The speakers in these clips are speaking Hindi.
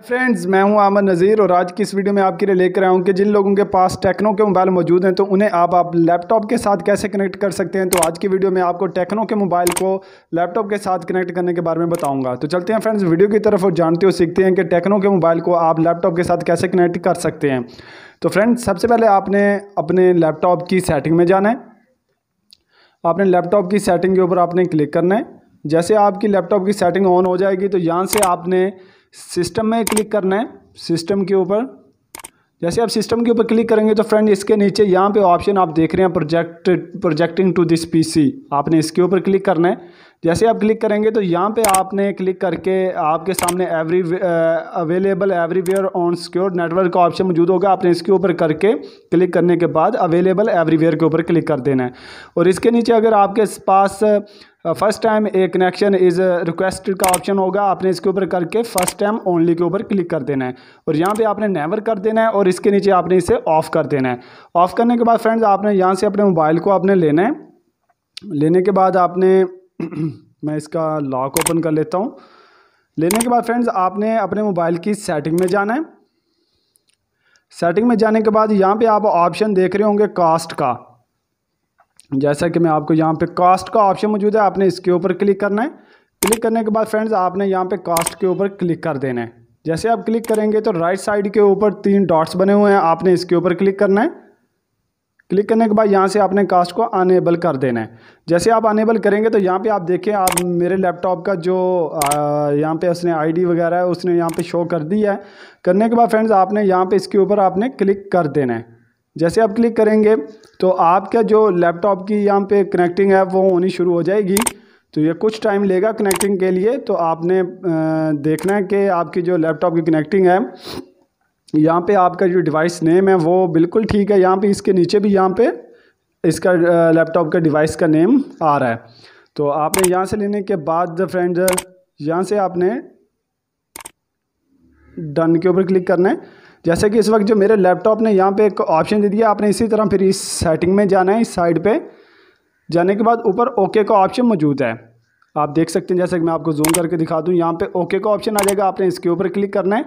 फ्रेंड्स मैं हूँ अमन नज़ीर और आज की इस वीडियो में आपके लिए लेकर आया हूँ कि जिन लोगों के पास टेक्नो के मोबाइल मौजूद हैं तो उन्हें आप आप लैपटॉप के साथ कैसे कनेक्ट कर सकते हैं? तो आज की वीडियो में आपको टेक्नो के मोबाइल को लैपटॉप के साथ कनेक्ट करने के बारे में बताऊँगा। तो चलते हैं फ्रेंड्स वीडियो की तरफ़ और जानते हो सीखते हैं कि टेक्नो के मोबाइल को आप लैपटॉप के साथ कैसे कनेक्ट कर सकते हैं। तो फ्रेंड्स सबसे पहले आपने अपने लैपटॉप की सेटिंग में जाना है। आपने लैपटॉप की सेटिंग के ऊपर आपने क्लिक करना है। जैसे आपकी लैपटॉप की सेटिंग ऑन हो जाएगी तो यहाँ से आपने सिस्टम में क्लिक करना है, सिस्टम के ऊपर। जैसे आप सिस्टम के ऊपर क्लिक करेंगे तो फ्रेंड इसके नीचे यहाँ पे ऑप्शन आप देख रहे हैं, project, projecting to this PC. आपने इसके ऊपर क्लिक करना है। जैसे आप क्लिक करेंगे तो यहाँ पे आपने क्लिक करके आपके सामने every available everywhere on secure network का ऑप्शन मौजूद होगा। आपने इसके ऊपर करके क्लिक करने के बाद अवेलेबल एवरीवेयर के ऊपर क्लिक कर देना है। और इसके नीचे अगर आपके पास first time a connection is requested का ऑप्शन होगा, आपने इसके ऊपर करके फ़र्स्ट टाइम ओनली के ऊपर क्लिक कर देना है। और यहाँ पे आपने नेवर कर देना है और इसके नीचे आपने इसे ऑफ़ कर देना है। ऑफ़ करने के बाद फ्रेंड्स आपने यहाँ से अपने मोबाइल को आपने लेना है। लेने के बाद आपने मैं इसका लॉक ओपन कर लेता हूँ। लेने के बाद फ्रेंड्स आपने अपने मोबाइल की सेटिंग में जाना है। सेटिंग में जाने के बाद यहाँ पे आप ऑप्शन देख रहे होंगे कास्ट का। जैसा कि मैं आपको यहाँ पे कास्ट का ऑप्शन मौजूद है, आपने इसके ऊपर क्लिक करना है। क्लिक करने के बाद फ्रेंड्स आपने यहाँ पे कास्ट के ऊपर क्लिक कर देना है। जैसे आप क्लिक करेंगे तो राइट साइड के ऊपर तीन डॉट्स बने हुए हैं, आपने इसके ऊपर क्लिक करना है। क्लिक करने के बाद यहाँ से आपने कास्ट को अनेबल कर देना है। जैसे आप अनेबल करेंगे तो यहाँ पे आप देखें आप मेरे लैपटॉप का जो यहाँ पे उसने आईडी वगैरह है, उसने यहाँ पे शो कर दिया है। करने के बाद फ्रेंड्स आपने यहाँ पे इसके ऊपर आपने क्लिक कर देना है। जैसे आप क्लिक करेंगे तो आपका जो लैपटॉप की यहाँ पे कनेक्टिंग है, वो होनी शुरू हो जाएगी। तो ये कुछ टाइम लेगा कनेक्टिंग के लिए। तो आपने देखना है कि आपकी जो लैपटॉप की कनेक्टिंग है यहाँ पे आपका जो डिवाइस नेम है, वो बिल्कुल ठीक है। यहाँ पे इसके नीचे भी यहाँ पे इसका लैपटॉप का डिवाइस का नेम आ रहा है। तो आपने यहाँ से लेने के बाद फ्रेंड यहाँ से आपने डन के ऊपर क्लिक करना है। जैसे कि इस वक्त जो मेरे लैपटॉप ने यहाँ पे एक ऑप्शन दे दिया, आपने इसी तरह फिर इस सेटिंग में जाना है, इस साइड पे। जाने के बाद ऊपर ओके का ऑप्शन मौजूद है। आप देख सकते हैं, जैसे कि मैं आपको जूम करके दिखा दूँ, यहाँ पे ओके का ऑप्शन आ जाएगा, आपने इसके ऊपर क्लिक करना है।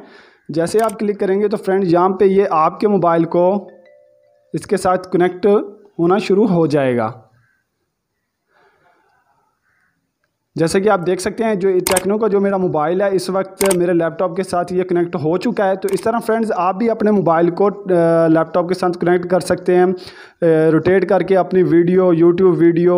जैसे आप क्लिक करेंगे तो फ्रेंड यहाँ पे ये आपके मोबाइल को इसके साथ कनेक्ट होना शुरू हो जाएगा। जैसे कि आप देख सकते हैं जो टेक्नो का जो मेरा मोबाइल है, इस वक्त मेरे लैपटॉप के साथ ये कनेक्ट हो चुका है। तो इस तरह फ्रेंड्स आप भी अपने मोबाइल को लैपटॉप के साथ कनेक्ट कर सकते हैं। रोटेट करके अपनी वीडियो यूट्यूब वीडियो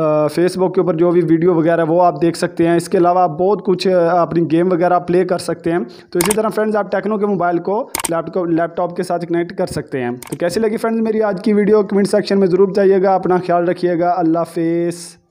फेसबुक के ऊपर जो भी वीडियो वगैरह वो आप देख सकते हैं। इसके अलावा आप बहुत कुछ अपनी गेम वगैरह प्ले कर सकते हैं। तो इसी तरह फ्रेंड्स आप टेक्नो के मोबाइल को लैपटॉप लैपटॉप के साथ कनेक्ट कर सकते हैं। तो कैसी लगी फ्रेंड्स मेरी आज की वीडियो कमेंट सेक्शन में ज़रूर जाइएगा, अपना ख्याल रखिएगा। अल्लाह हाफिज़।